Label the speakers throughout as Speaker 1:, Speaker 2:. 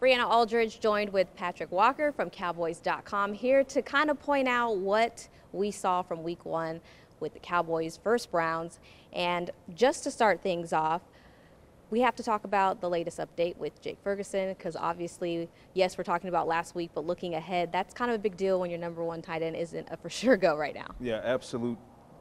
Speaker 1: Briana Aldridge joined with Patrik Walker from Cowboys.com here to kind of point out what we saw from week one with the Cowboys versus Browns. And just to start things off, we have to talk about the latest update with Jake Ferguson because obviously, yes, we're talking about last week, but looking ahead, that's kind of a big deal when your number one tight end isn't a for sure go right now.
Speaker 2: Yeah, absolute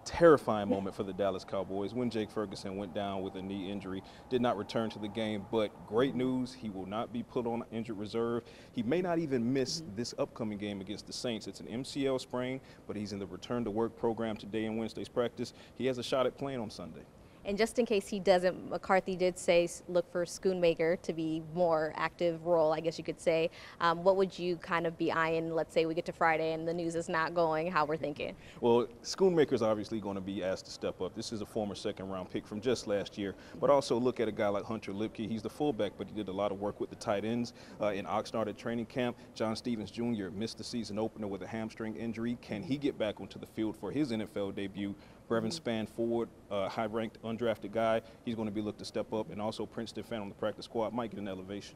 Speaker 2: terrifying moment for the Dallas Cowboys when Jake Ferguson went down with a knee injury, did not return to the game. But great news, he will not be put on injured reserve. He may not even miss mm-hmm. this upcoming game against the Saints. It's an MCL sprain, but he's in the return to work program today and Wednesday's practice. He has a shot at playing on Sunday.
Speaker 1: And just in case he doesn't, McCarthy did say look for Schoonmaker to be more active role, I guess you could say. Um, what would you kind of be eyeing? Let's say we get to Friday and the news is not going how we're thinking.
Speaker 2: Well, Schoonmaker is obviously going to be asked to step up. This is a former second round pick from just last year. But also look at a guy like Hunter Luepke. He's the fullback, but he did a lot of work with the tight ends uh, in Oxnard at training camp. John Stephens Jr. missed the season opener with a hamstring injury. Can he get back onto the field for his NFL debut? Brevyn Spann-Ford, uh, high-ranked undrafted guy, he's going to be looked to step up, and also Princeton Fant on the practice squad might get an elevation.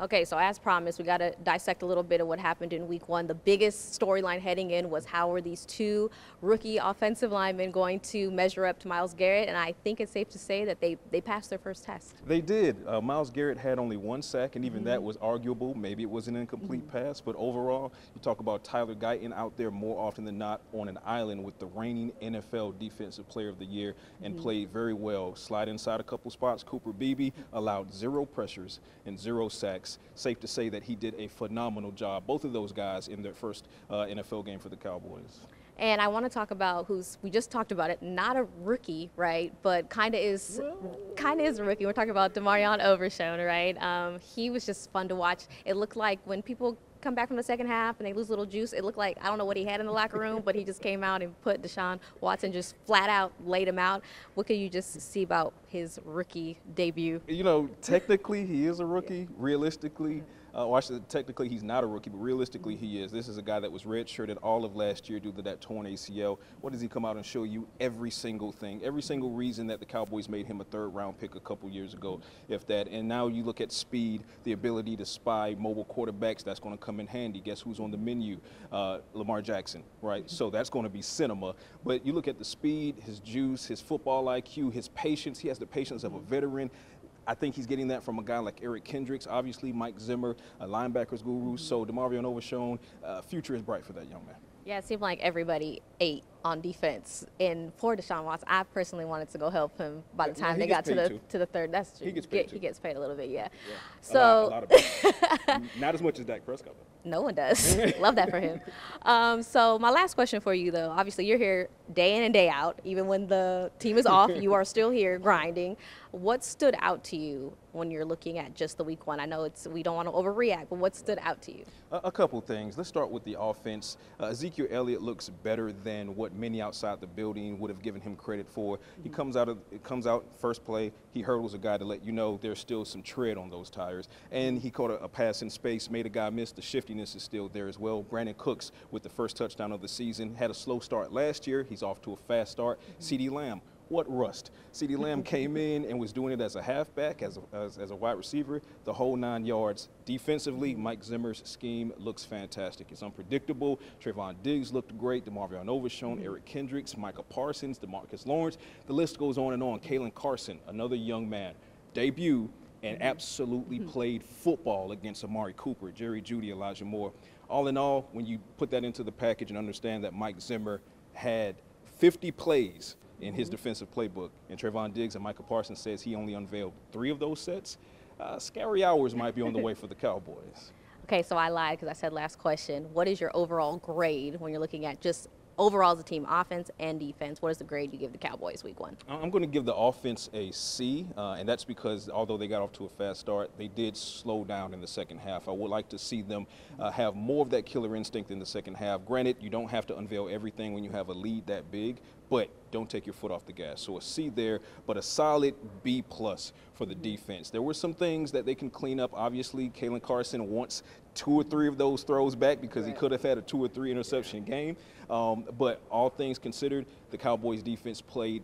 Speaker 1: Okay, so as promised, we got to dissect a little bit of what happened in week one. The biggest storyline heading in was how are these two rookie offensive linemen going to measure up to Myles Garrett? And I think it's safe to say that they, they passed their first test.
Speaker 2: They did. Uh, Myles Garrett had only one sack, and even mm -hmm. that was arguable. Maybe it was an incomplete mm -hmm. pass, but overall, you talk about Tyler Guyton out there more often than not on an island with the reigning NFL Defensive Player of the Year and mm -hmm. played very well. Slide inside a couple spots. Cooper Beebe allowed zero pressures and zero sacks safe to say that he did a phenomenal job, both of those guys in their first uh, NFL game for the Cowboys.
Speaker 1: And I want to talk about who's we just talked about it, not a rookie, right? But kind of is, kind of is a rookie. We're talking about DeMarvion Overshown, right? Um, he was just fun to watch. It looked like when people come back from the second half and they lose a little juice. It looked like I don't know what he had in the locker room, but he just came out and put Deshaun Watson just flat out laid him out. What can you just see about his rookie debut?
Speaker 2: You know, technically he is a rookie. Realistically, uh, actually, technically he's not a rookie, but realistically he is. This is a guy that was redshirted all of last year due to that torn ACL. What does he come out and show you? Every single thing, every single reason that the Cowboys made him a third round pick a couple years ago, if that. And now you look at speed, the ability to spy mobile quarterbacks, that's going to come in handy. Guess who's on the menu? Uh, Lamar Jackson, right? So that's going to be cinema. But you look at the speed, his juice, his football IQ, his patience. He has the patience of a veteran. I think he's getting that from a guy like Eric Kendricks, obviously Mike Zimmer, a linebackers guru. So DeMarvion Overshown, uh, future is bright for that young man.
Speaker 1: Yeah, it seemed like everybody ate on defense. And for Deshaun Watson, I personally wanted to go help him by the time yeah, they got to the too. to the third. That's true.
Speaker 2: He gets paid.
Speaker 1: He gets paid a little bit, yeah.
Speaker 2: yeah. So a lot, a lot not as much as Dak Prescott.
Speaker 1: No one does. Love that for him. Um, so my last question for you, though, obviously you're here day in and day out. Even when the team is off, you are still here grinding. What stood out to you when you're looking at just the week one? I know it's we don't want to overreact, but what stood out to you?
Speaker 2: A, a couple things. Let's start with the offense. Uh, Ezekiel Elliott looks better than what many outside the building would have given him credit for. He comes out of it comes out first play. He hurdles a guy to let you know there's still some tread on those tires, and he caught a, a pass in space, made a guy miss. The shiftiness is still there as well. Brandin Cooks with the first touchdown of the season had a slow start last year. He's off to a fast start. Mm-hmm. CeeDee Lamb what rust? CeeDee Lamb came in and was doing it as a halfback, as a, as, as, a wide receiver, the whole nine yards. Defensively, Mike Zimmer's scheme looks fantastic. It's unpredictable. Trevon Diggs looked great. DeMarvion Overshown, mm-hmm. Eric Kendricks, Micah Parsons, Demarcus Lawrence. The list goes on and on. Caelen Carson, another young man, debut and mm-hmm. absolutely mm-hmm. played football against Amari Cooper, Jerry Jeudy, Elijah Moore. All in all, when you put that into the package and understand that Mike Zimmer had 50 plays in his defensive playbook. And Trevon Diggs and Michael Parsons says he only unveiled three of those sets. Uh, scary hours might be on the way for the Cowboys.
Speaker 1: Okay, so I lied because I said last question. What is your overall grade when you're looking at just overall as a team, offense and defense, what is the grade you give the Cowboys week one?
Speaker 2: I'm going to give the offense a C, uh, and that's because although they got off to a fast start, they did slow down in the second half. I would like to see them uh, have more of that killer instinct in the second half. Granted, you don't have to unveil everything when you have a lead that big, but don't take your foot off the gas. So a C there, but a solid B plus for the defense. There were some things that they can clean up. Obviously, Caelen Carson wants two or three of those throws back because right. he could have had a two or three interception game. Um, but all things considered, the Cowboys defense played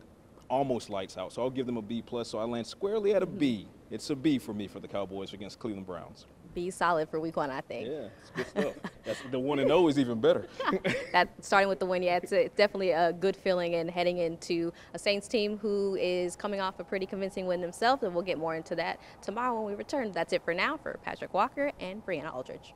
Speaker 2: almost lights out. So I'll give them a B plus. So I land squarely at a B. It's a B for me for the Cowboys against Cleveland Browns.
Speaker 1: Be solid for week one, I think.
Speaker 2: Yeah, it's good stuff. That's, the one and zero is even better.
Speaker 1: that starting with the win, yeah, it's, a, it's definitely a good feeling and heading into a Saints team who is coming off a pretty convincing win themselves, and we'll get more into that tomorrow when we return. That's it for now for Patrik Walker and Briana Aldridge.